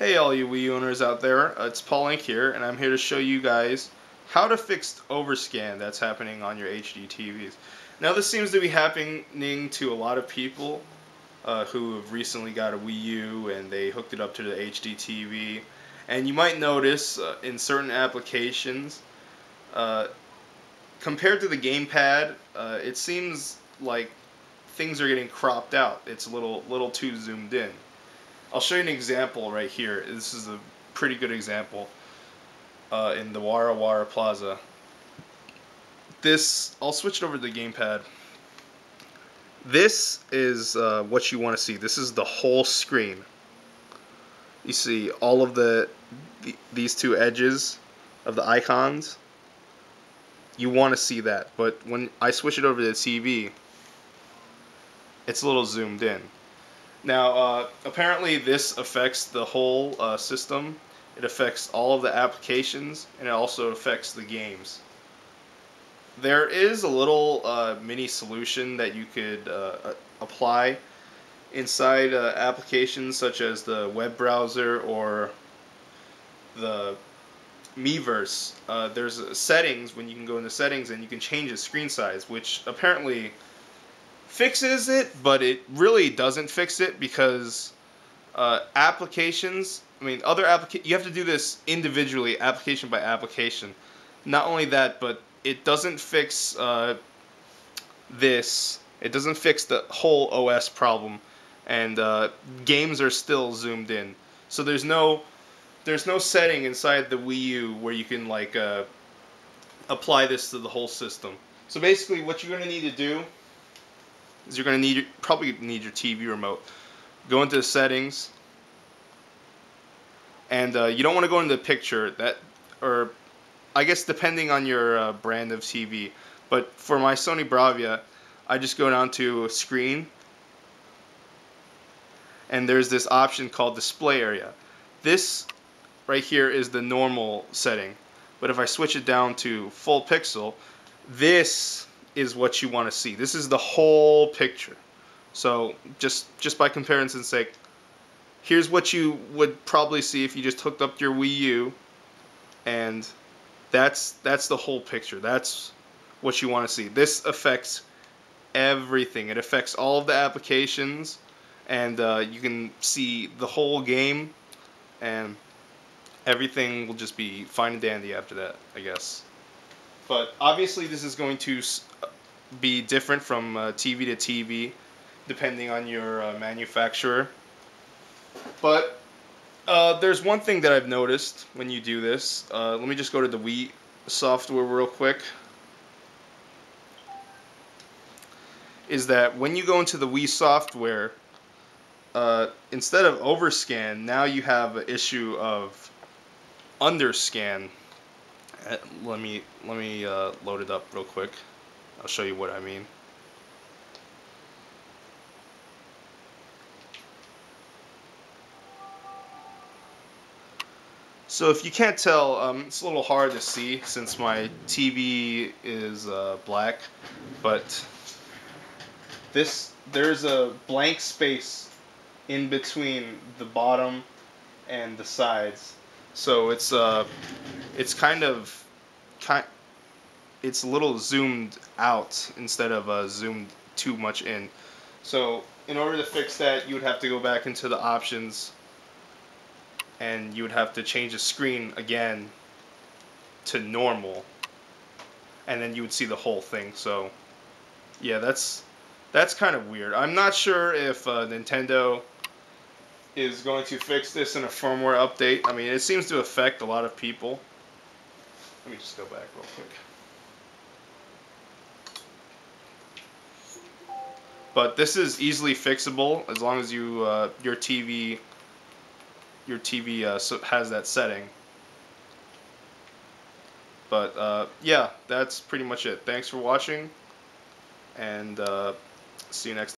Hey all you Wii owners out there, uh, it's Paulink here, and I'm here to show you guys how to fix overscan that's happening on your HD TVs. Now this seems to be happening to a lot of people uh, who have recently got a Wii U and they hooked it up to the HD TV. And you might notice uh, in certain applications, uh, compared to the gamepad, uh, it seems like things are getting cropped out. It's a little, little too zoomed in. I'll show you an example right here. This is a pretty good example uh, in the Wara Wara Plaza. This, I'll switch it over to the gamepad. This is uh, what you want to see. This is the whole screen. You see all of the, the these two edges of the icons. You want to see that, but when I switch it over to the TV, it's a little zoomed in. Now, uh, apparently this affects the whole uh, system. It affects all of the applications, and it also affects the games. There is a little uh, mini solution that you could uh, apply inside uh, applications such as the web browser or the Miiverse. Uh, there's settings when you can go into settings and you can change the screen size, which apparently fixes it, but it really doesn't fix it because uh, applications. I mean, other applica- You have to do this individually, application by application. Not only that, but it doesn't fix uh, this. It doesn't fix the whole OS problem, and uh, games are still zoomed in. So there's no there's no setting inside the Wii U where you can like uh, apply this to the whole system. So basically, what you're gonna need to do is you're going to need probably need your TV remote. Go into the settings, and uh, you don't want to go into the picture that, or I guess depending on your uh, brand of TV. But for my Sony Bravia, I just go down to screen, and there's this option called display area. This right here is the normal setting, but if I switch it down to full pixel, this is what you want to see. This is the whole picture. So just just by comparison's sake, here's what you would probably see if you just hooked up your Wii U, and that's that's the whole picture. That's what you want to see. This affects everything. It affects all of the applications, and uh, you can see the whole game, and everything will just be fine and dandy after that, I guess. But obviously, this is going to be different from uh, TV to TV, depending on your uh, manufacturer. But uh, there's one thing that I've noticed when you do this. Uh, let me just go to the Wii software real quick. Is that when you go into the Wii software, uh, instead of overscan, now you have an issue of underscan. Uh, let me let me uh, load it up real quick. I'll show you what I mean. So if you can't tell, um, it's a little hard to see since my TV is uh, black, but this there's a blank space in between the bottom and the sides. So it's uh, it's kind of kind it's a little zoomed out instead of uh, zoomed too much in. So in order to fix that, you would have to go back into the options and you would have to change the screen again to normal and then you would see the whole thing. So yeah, that's that's kind of weird. I'm not sure if uh, Nintendo is going to fix this in a firmware update. I mean, it seems to affect a lot of people. Let me just go back real quick. But this is easily fixable as long as you uh, your TV your TV uh, has that setting. But uh, yeah, that's pretty much it. Thanks for watching, and uh, see you next.